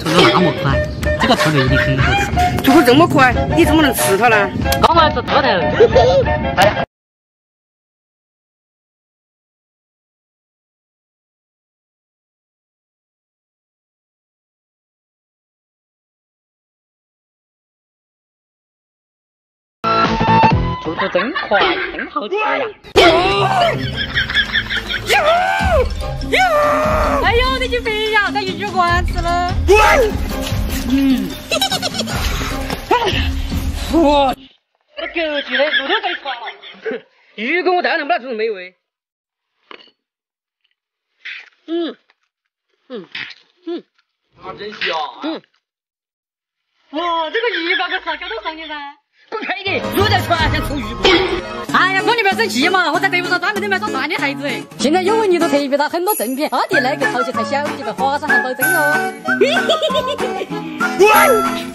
出的那么快，这个兔肉一定很好吃。兔兔这么快，你怎么能吃它呢？刚我要吃兔头。哎。兔兔真快，真好吃呀！呀，在鱼肉馆吃了。嗯。哇！这狗急的速度太快了。鱼跟我当然能把它做成美味。嗯。嗯。嗯。啊，真香。嗯。哇，这个鱼把个啥搞到上去噻。滚开一点！又在船上抽鱼生气嘛，我在德物上专门都买双大的鞋子。现在优惠力度特别大，很多正品。阿迪那个淘气才小几个，划算还保真哦。